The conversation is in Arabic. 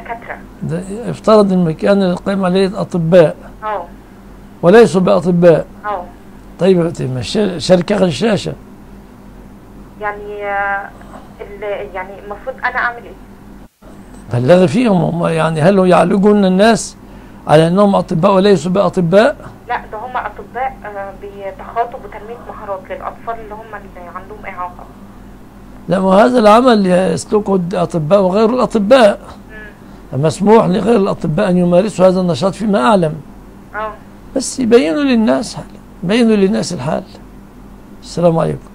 دكاترة. افترض المكان اللي قائم عليه أطباء. آه وليسوا بأطباء. آه طيب فتي، ما الش- شركة غشاشة يعني يعني المفروض أنا أعمل إيه؟ بلغ فيهم هم يعني هل يعالجون الناس على أنهم أطباء وليسوا بأطباء؟ لا ده هم أطباء آه، بيتخاطبوا بتنميه مهارات للأطفال اللي هم اللي عندهم إعاقة. لا ما هذا العمل يسلكه الأطباء وغير الأطباء. مسموح لغير الأطباء أن يمارسوا هذا النشاط فيما أعلم. آه بس يبينوا للناس حال يبينوا للناس الحال. السلام عليكم.